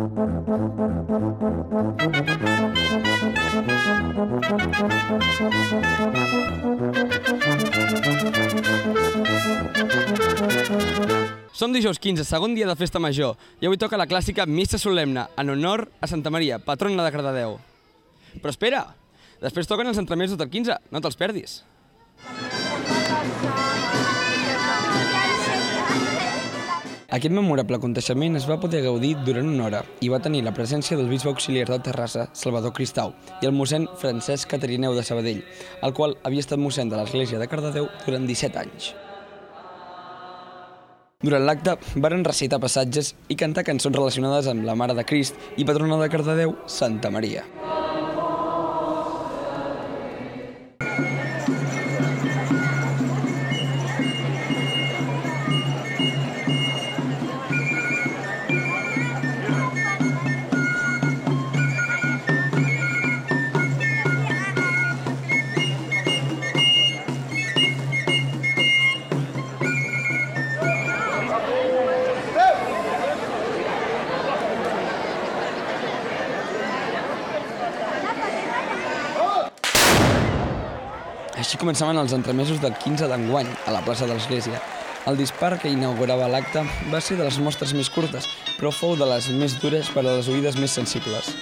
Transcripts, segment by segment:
Som dijous 15, segon dia de festa major, i avui toca la clàssica Missa Solemne, en honor a Santa Maria, patrona de Cardedeu. Però espera, després toquen els entremesos del 15, no te'ls perdis. Aquest memorable aconteixement es va poder gaudir durant una hora i va tenir la presència del bisbe auxiliar de Terrassa, Salvador Cristau, i el mossèn Francesc Caterineu de Sabadell, el qual havia estat mossèn de l'església de Cardedeu durant 17 anys. Durant l'acte varen recitar passatges i cantar cançons relacionades amb la Mare de Crist i patrona de Cardedeu, Santa Maria. Començaven els entremesos del 15 d'enguany, a la plaça de l'Església. El dispar que inaugurava l'acte va ser de les mostres més curtes, però fou de les més dures per a les oïdes més sensibles.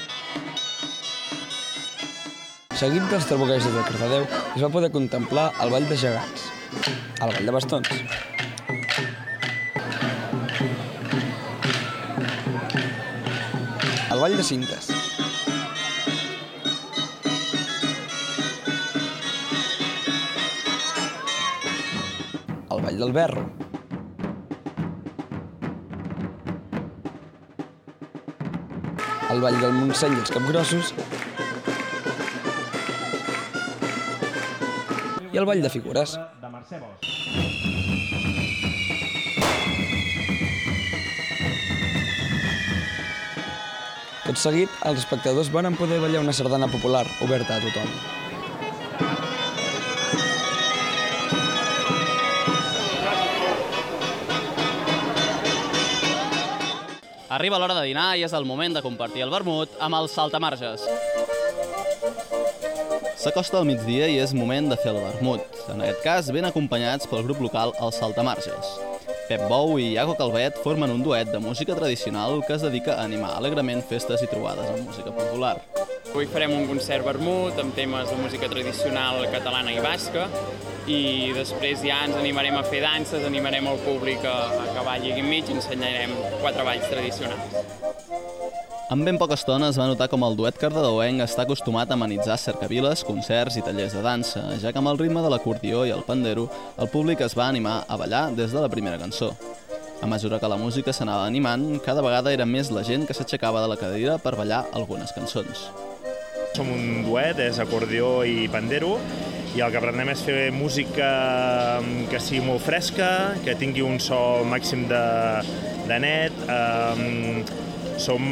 Seguit dels trabuguejos de Cardedeu, es va poder contemplar el Ball de Gegants, el Ball de Bastons, el Ball de Cintes, el Ball del Berro, el Ball del Montseny i els Capgrossos i el Ball de Figures. de Mercè Bosch. Tot seguit, els espectadors van poder ballar una sardana popular oberta a tothom. Arriba l'hora de dinar i és el moment de compartir el vermut amb els saltamarges. S'acosta el migdia i és moment de fer el vermut, en aquest cas ben acompanyats pel grup local Els Saltamarges. Pep Bou i Iago Calvet formen un duet de música tradicional que es dedica a animar alegrement festes i trobades amb música popular. Avui farem un concert vermut amb temes de música tradicional catalana i basca i després ja ens animarem a fer danses, animarem el públic a, a que balli aquí enmig i ensenyarem quatre balls tradicionals. En ben poca estona es va notar com el duet cardedeuenc està acostumat a amenitzar cercaviles, concerts i tallers de dansa, ja que amb el ritme de l'acordió i el pandero el públic es va animar a ballar des de la primera cançó. A mesura que la música s'anava animant, cada vegada era més la gent que s'aixecava de la cadira per ballar algunes cançons. Som un duet, és acordió i pandero, i el que aprenem és fer música mm, que sigui molt fresca, que tingui un so màxim de, de net, eh, som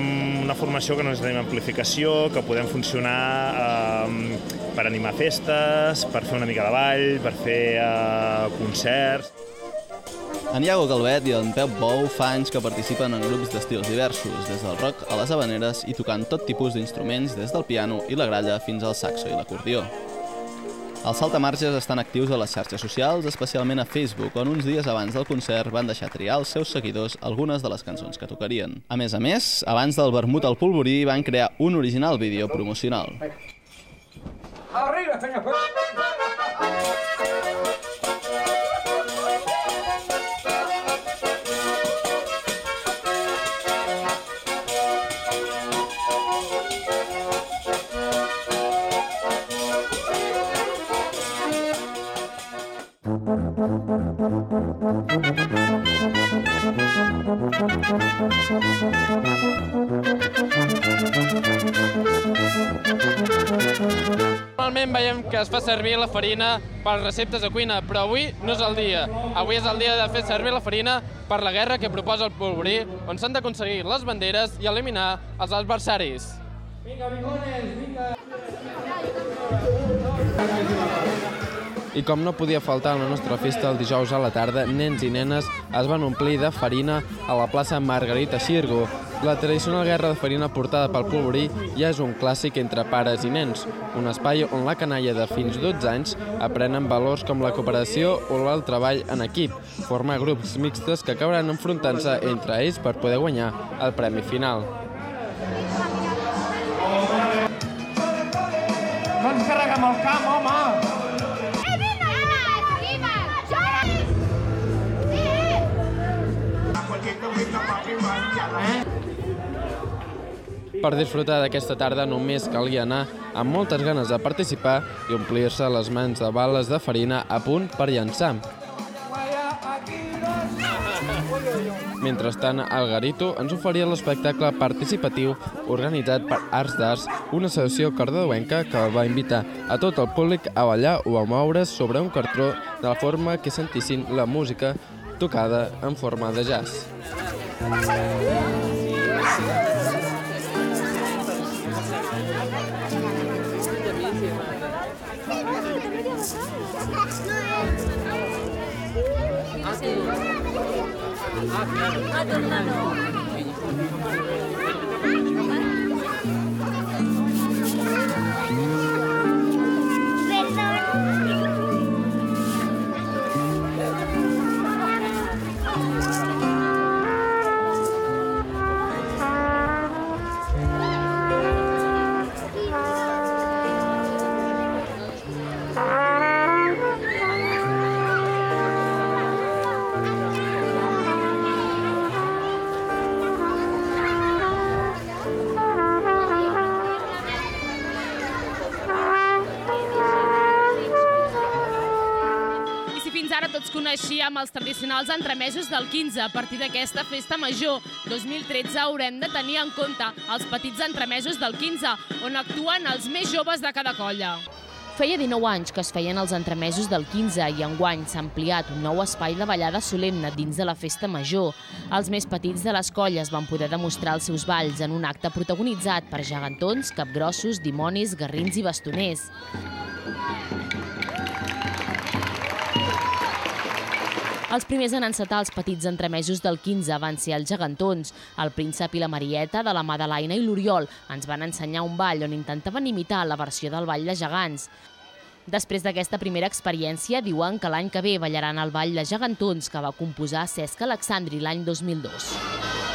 una formació que no necessitem amplificació, que podem funcionar eh, per animar festes, per fer una mica de ball, per fer eh, concerts. En Iago Calvet i en Pep Bou fa anys que participen en grups d'estils diversos, des del rock a les habaneres i tocant tot tipus d'instruments, des del piano i la gralla fins al saxo i l'acordió. Els saltamarges estan actius a les xarxes socials, especialment a Facebook, on uns dies abans del concert van deixar triar als seus seguidors algunes de les cançons que tocarien. A més a més, abans del vermut al polvorí van crear un original vídeo promocional. Normalment veiem que es fa servir la farina per receptes de cuina, però avui no és el dia. Avui és el dia de fer servir la farina per la guerra que proposa el polvorí, on s'han d'aconseguir les banderes i eliminar els adversaris. I com no podia faltar a la nostra festa el dijous a la tarda, nens i nenes es van omplir de farina a la plaça Margarita Xirgo, La tradicional guerra de farina portada pel polvorí ja és un clàssic entre pares i nens, un espai on la canalla de fins 12 anys aprenen valors com la cooperació o el treball en equip, formar grups mixtes que acabaran enfrontant-se entre ells per poder guanyar el premi final. No ens carreguem el camp, home! Per disfrutar d'aquesta tarda només calia anar amb moltes ganes de participar i omplir-se les mans de bales de farina a punt per llançar. Mentrestant, el Garito ens oferia l'espectacle participatiu organitzat per Arts d'Arts, una associació cardedeuenca que va invitar a tot el públic a ballar o a moure's sobre un cartró de la forma que sentissin la música tocada en forma de jazz. 아들 아들 나는 tots coneixíem els tradicionals entremesos del 15, a partir d'aquesta festa major 2013 haurem de tenir en compte els petits entremesos del 15, on actuen els més joves de cada colla. Feia 19 anys que es feien els entremesos del 15 i enguany s'ha ampliat un nou espai de ballada solemne dins de la festa major. Els més petits de les colles van poder demostrar els seus balls en un acte protagonitzat per gegantons, capgrossos, dimonis, garrins i bastoners. Els primers en encetar els petits entremesos del 15 van ser els gegantons. El príncep i la Marieta, de la mà de l'Aina i l'Oriol, ens van ensenyar un ball on intentaven imitar la versió del ball de gegants. Després d'aquesta primera experiència, diuen que l'any que ve ballaran el ball de gegantons que va composar Cesc Alexandri l'any 2002.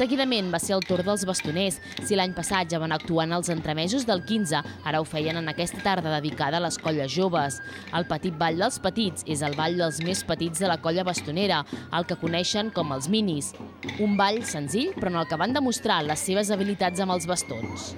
Seguidament va ser el torn dels bastoners. Si l'any passat ja van actuar en els entremesos del 15, ara ho feien en aquesta tarda dedicada a les colles joves. El petit ball dels petits és el ball dels més petits de la colla bastonera, el que coneixen com els minis. Un ball senzill, però en el que van demostrar les seves habilitats amb els bastons.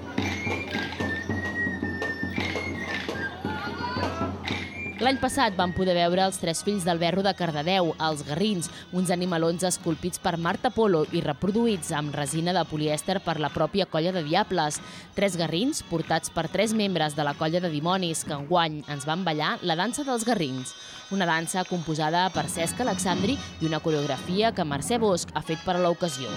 L'any passat vam poder veure els tres fills del Berro de Cardedeu, els garrins, uns animalons esculpits per Marta Polo i reproduïts amb resina de polièster per la pròpia colla de Diables. Tres garrins portats per tres membres de la colla de dimonis que enguany ens van ballar la dansa dels garrins. Una dansa composada per Cesc Alexandri i una coreografia que Mercè Bosch ha fet per a l'ocasió.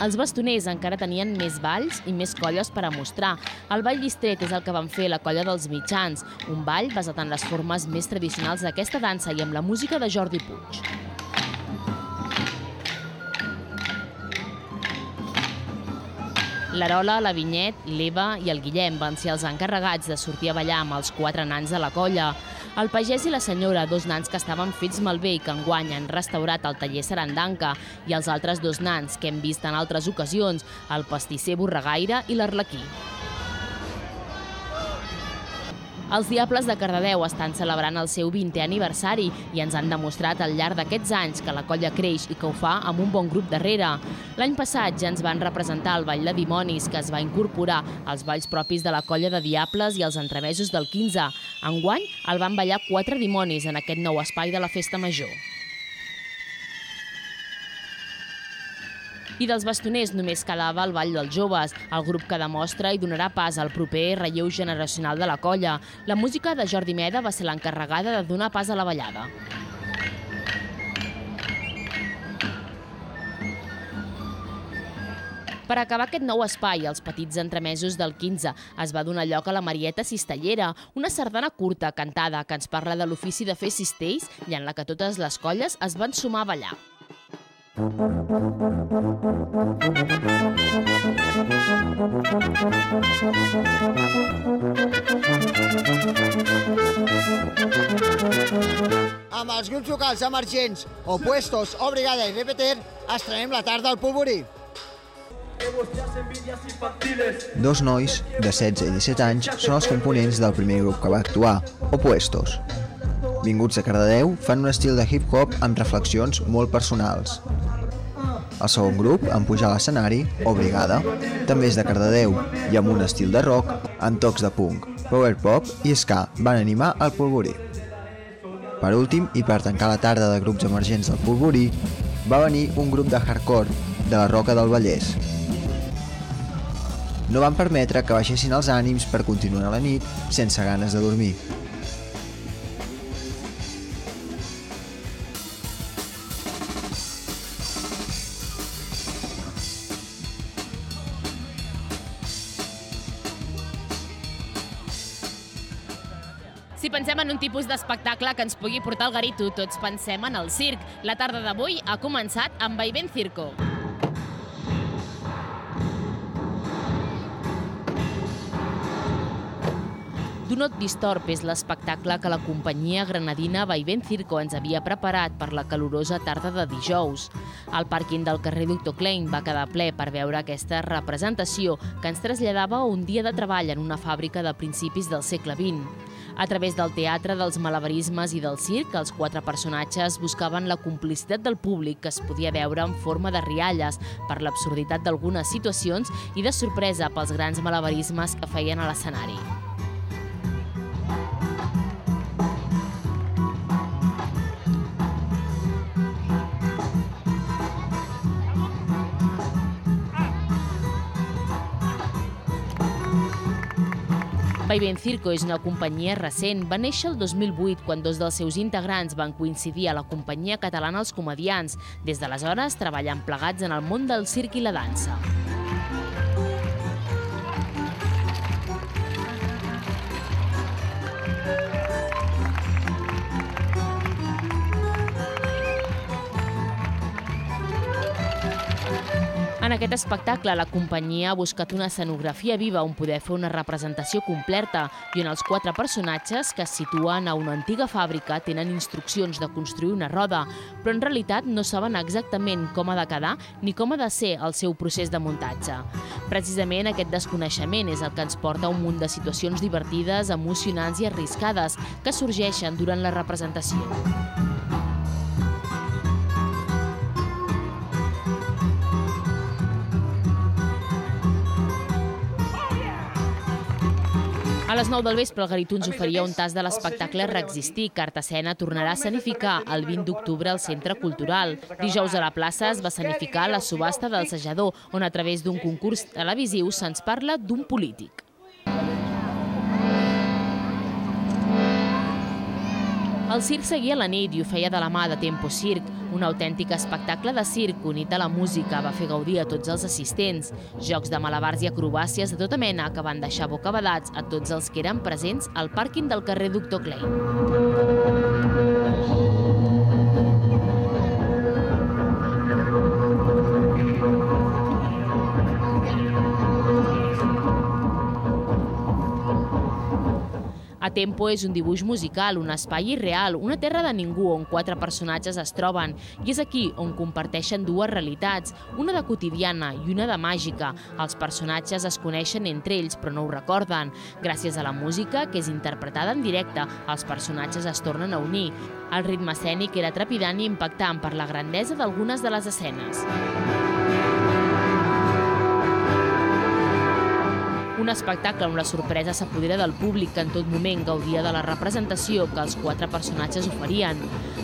Els bastoners encara tenien més balls i més colles per a mostrar. El ball distret és el que van fer la colla dels mitjans, un ball basat en les formes més tradicionals d'aquesta dansa i amb la música de Jordi Puig. L'Arola, la Vinyet, l'Eva i el Guillem van ser els encarregats de sortir a ballar amb els quatre nans de la colla. El pagès i la senyora, dos nans que estaven fets malbé i que enguany han restaurat el taller Sarandanca, i els altres dos nans que hem vist en altres ocasions, el pastisser Borregaire i l'Arlequí. Els Diables de Cardedeu estan celebrant el seu 20è aniversari i ens han demostrat al llarg d'aquests anys que la colla creix i que ho fa amb un bon grup darrere. L'any passat ja ens van representar el Ball de Dimonis, que es va incorporar als balls propis de la colla de Diables i els entremesos del 15. Enguany el van ballar quatre dimonis en aquest nou espai de la Festa Major. I dels bastoners només quedava el Ball dels Joves, el grup que demostra i donarà pas al proper relleu generacional de la colla. La música de Jordi Meda va ser l'encarregada de donar pas a la ballada. Per acabar aquest nou espai, els petits entremesos del 15, es va donar lloc a la Marieta Cistellera, una sardana curta, cantada, que ens parla de l'ofici de fer cistells i en la que totes les colles es van sumar a ballar. Amb els grups locals emergents, Opuestos, o Brigada i Repeter, estrenem la tarda al Polvorí. Dos nois de 16 i 17 anys són els components del primer grup que va actuar, Opuestos. Vinguts de Cardedeu, fan un estil de hip-hop amb reflexions molt personals. El segon grup, en pujar a l'escenari, o Brigada, també és de Cardedeu i amb un estil de rock amb tocs de punk, power pop i ska van animar el polvorí. Per últim, i per tancar la tarda de grups emergents del polvorí, va venir un grup de hardcore de la Roca del Vallès. No van permetre que baixessin els ànims per continuar la nit sense ganes de dormir. Tipus d'espectacle que ens pugui portar al garito, tots pensem en el circ. La tarda d'avui ha començat amb Vaivén Circo. Do Not Disturb és l'espectacle que la companyia granadina Vaivén Circo ens havia preparat per la calorosa tarda de dijous. El pàrquing del carrer Doctor Klein va quedar ple per veure aquesta representació que ens traslladava un dia de treball en una fàbrica de principis del segle XX. A través del teatre, dels malabarismes i del circ, els quatre personatges buscaven la complicitat del públic que es podia veure en forma de rialles per l'absurditat d'algunes situacions i de sorpresa pels grans malabarismes que feien a l'escenari. Vaivén Circo és una companyia recent. Va néixer el 2008, quan dos dels seus integrants van coincidir a la companyia catalana Els Comedians. Des d'aleshores treballen plegats en el món del circ i la dansa. En aquest espectacle, la companyia ha buscat una escenografia viva on poder fer una representació completa i on els quatre personatges que es situen a una antiga fàbrica tenen instruccions de construir una roda, però en realitat no saben exactament com ha de quedar ni com ha de ser el seu procés de muntatge. Precisament aquest desconeixement és el que ens porta a un munt de situacions divertides, emocionants i arriscades que sorgeixen durant la representació. A les 9 del vespre, el Garitú ens oferia un tas de l'espectacle Reexistir. Cartacena tornarà a escenificar el 20 d'octubre al Centre Cultural. Dijous a la plaça es va escenificar la subhasta del Sejador, on a través d'un concurs televisiu se'ns parla d'un polític. El circ seguia la nit i ho feia de la mà de Tempo Circ, un autèntic espectacle de circ unit a la música va fer gaudir a tots els assistents. Jocs de malabars i acrobàcies de tota mena que van deixar bocabadats a tots els que eren presents al pàrquing del carrer Doctor Klein. Tempo és un dibuix musical, un espai irreal, una terra de ningú on quatre personatges es troben. I és aquí on comparteixen dues realitats, una de quotidiana i una de màgica. Els personatges es coneixen entre ells però no ho recorden. Gràcies a la música, que és interpretada en directe, els personatges es tornen a unir. El ritme escènic era trepidant i impactant per la grandesa d'algunes de les escenes. Un espectacle on la sorpresa s'apodera del públic que en tot moment gaudia de la representació que els quatre personatges oferien.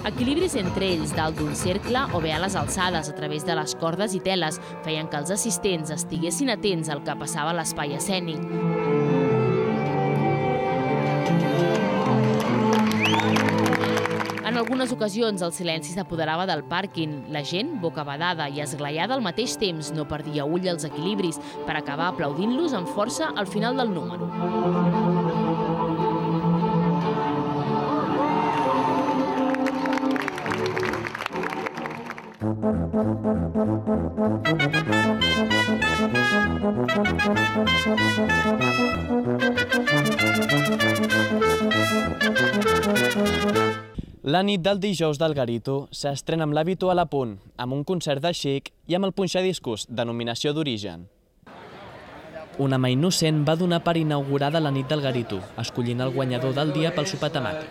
Equilibris entre ells dalt d'un cercle o bé a les alçades a través de les cordes i teles feien que els assistents estiguessin atents al que passava a l'espai escènic. En algunes ocasions el silenci s'apoderava del pàrquing. La gent, bocabadada i esglaiada al mateix temps, no perdia ull els equilibris per acabar aplaudint-los amb força al final del número. La nit del dijous del Garito s'estrena amb l'habitual a punt, amb un concert de xic i amb el punxadiscos, denominació d'origen. Un home innocent va donar per inaugurada la nit del Garito, escollint el guanyador del dia pel sopar temàtic.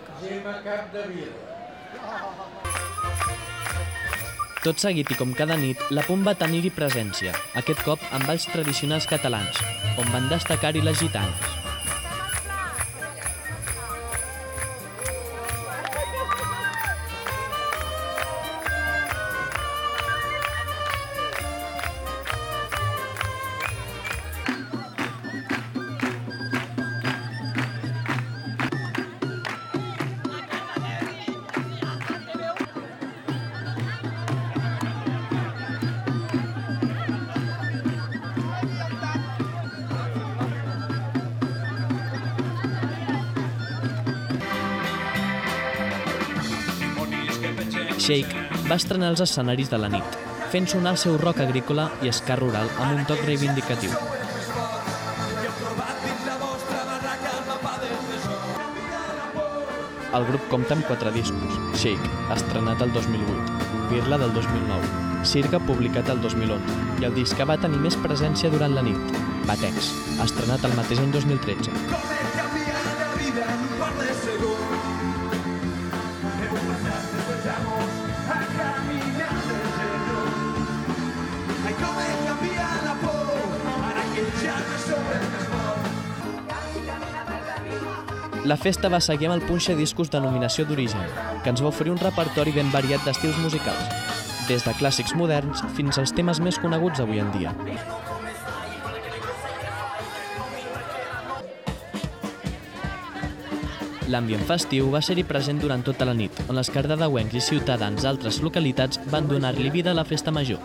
Tot seguit i com cada nit, la Punt va tenir-hi presència, aquest cop amb balls tradicionals catalans, on van destacar-hi les gitanes. Shake va estrenar els escenaris de la nit, fent sonar el seu rock agrícola i ska rural amb un toc reivindicatiu. El grup compta amb quatre discos, Shake, estrenat el 2008, Virla del 2009, Circa, publicat el 2011, i el disc que va tenir més presència durant la nit, Batex, estrenat el mateix any 2013. La festa va seguir amb el punxa discos denominació d'origen, que ens va oferir un repertori ben variat d'estils musicals, des de clàssics moderns fins als temes més coneguts avui en dia. L'ambient festiu va ser-hi present durant tota la nit, on les cardedeuencs i ciutadans d'altres localitats van donar-li vida a la festa major.